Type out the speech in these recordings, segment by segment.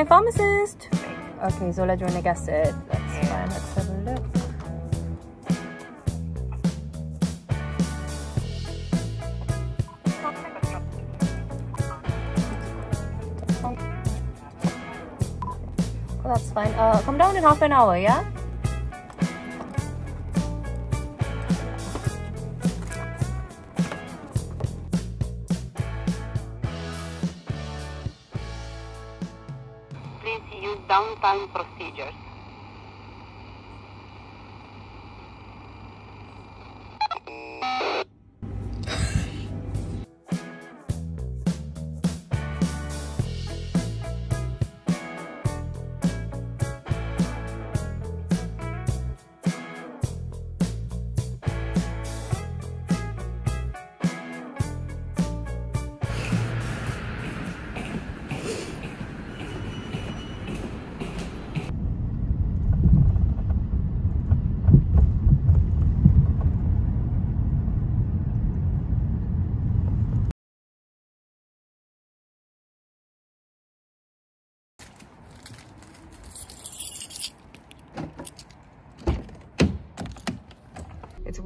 Hi, pharmacist. Okay, Zola, do you want to guess it? That's fine. Let's have a look. Oh, that's fine. Uh, come down in half an hour, yeah?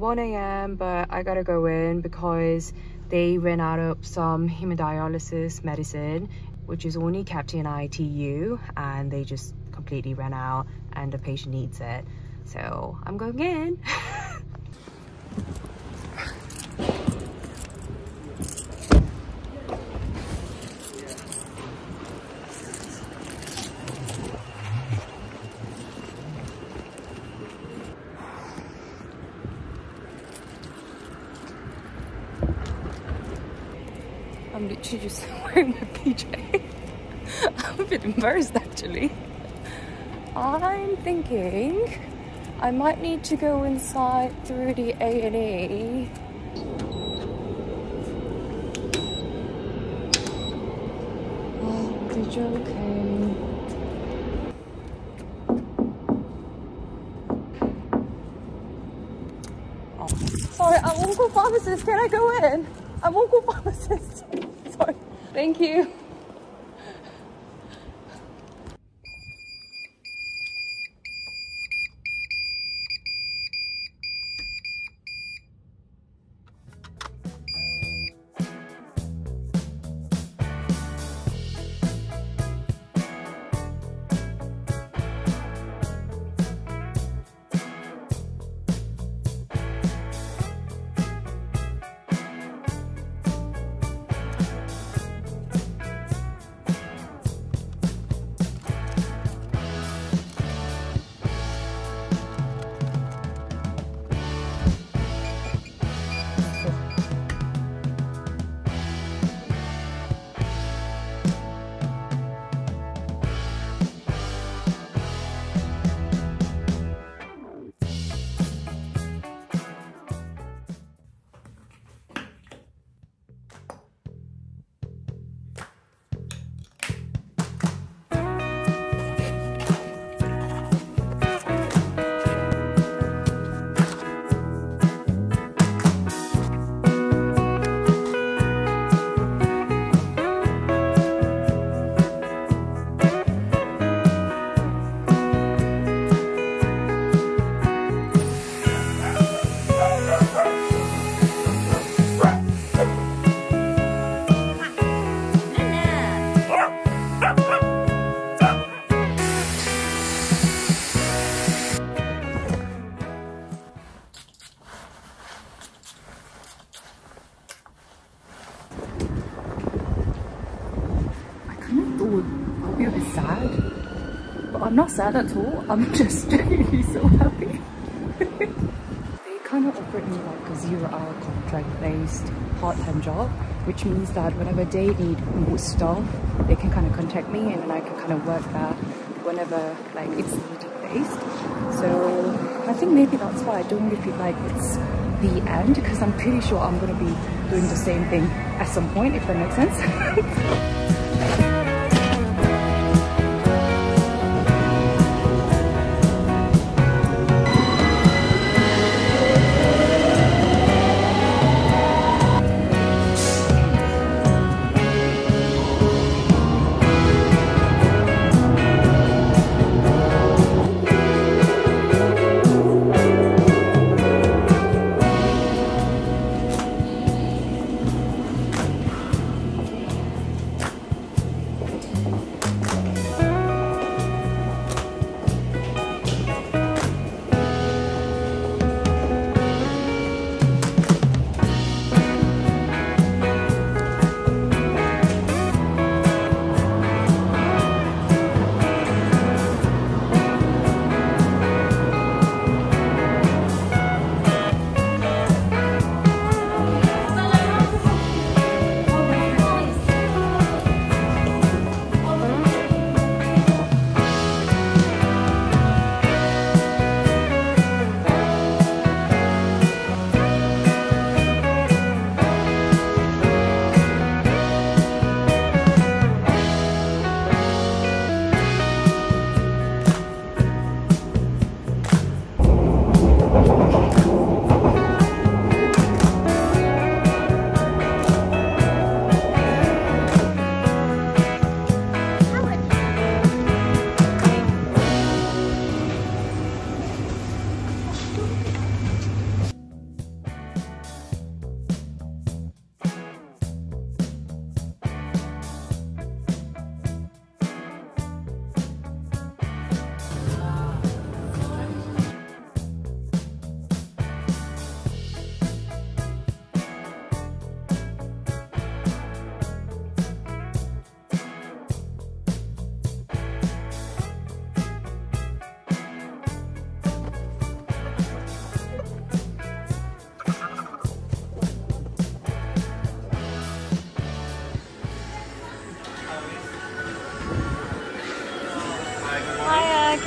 1 a.m. but I gotta go in because they ran out of some hemodialysis medicine which is only kept in ITU and they just completely ran out and the patient needs it. So I'm going in. I'm literally just wearing my PJ. I'm a bit embarrassed actually. I'm thinking I might need to go inside through the A&E. Oh, you're joking. Oh. Sorry, I'm on-call pharmacist. Can I go in? I'm on-call pharmacist. Thank you. Not sad at all. I'm just really so happy. they kind of offered me like a zero hour contract based part-time job, which means that whenever they need more staff they can kind of contact me and then I can kind of work that whenever like it's needed based. So I think maybe that's why I don't really feel like it's the end because I'm pretty sure I'm going to be doing the same thing at some point, if that makes sense.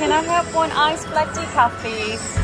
can I have one iced black decaf, please?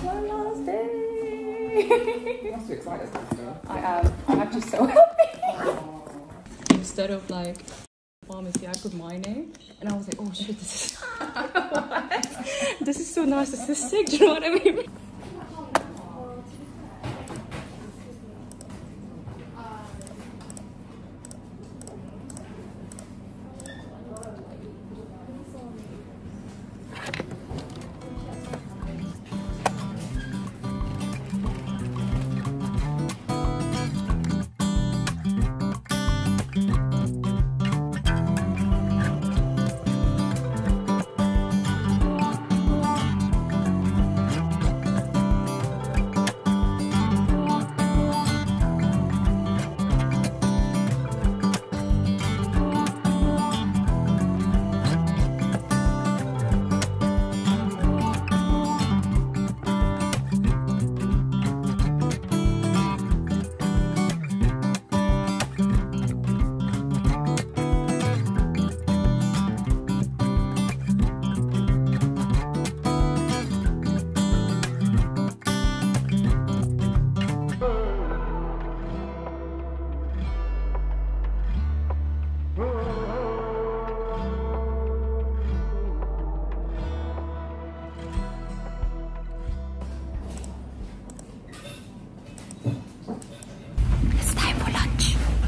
It's my last day. You must be excited. Sister. I am. I'm actually so happy. Instead of like pharmacy, I put my name, and I was like, oh shit, this is this is so narcissistic. Do you know what I mean?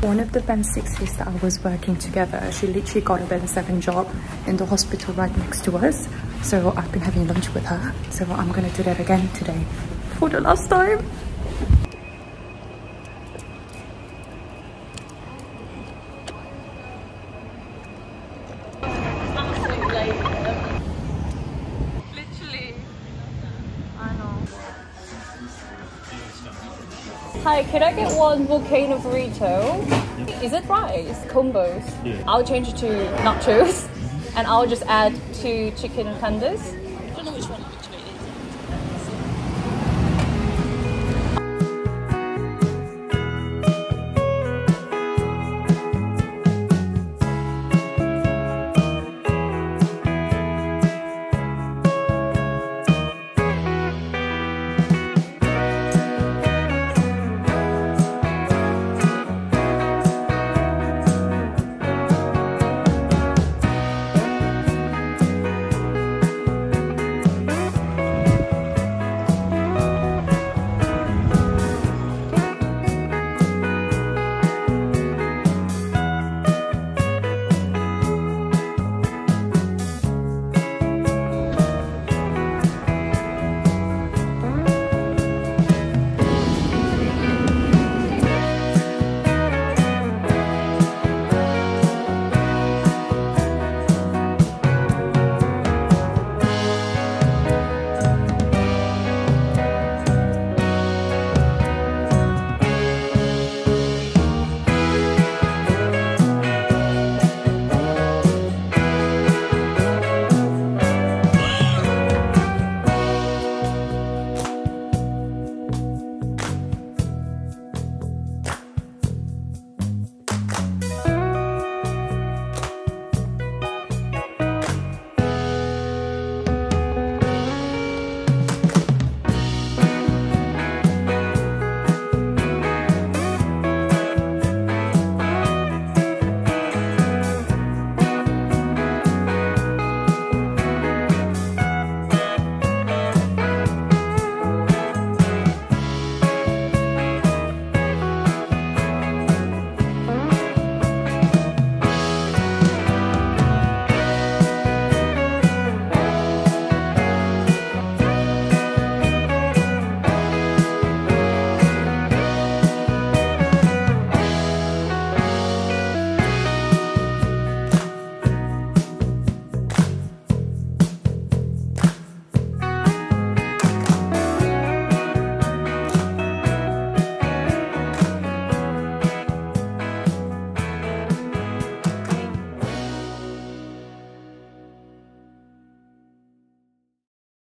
One of the band sixes that I was working together, she literally got a band seven job in the hospital right next to us. So I've been having lunch with her. So I'm gonna do that again today for the last time. Hi, can I get one volcano burrito? Is it rice? Combos. Yeah. I'll change it to nachos and I'll just add two chicken tenders.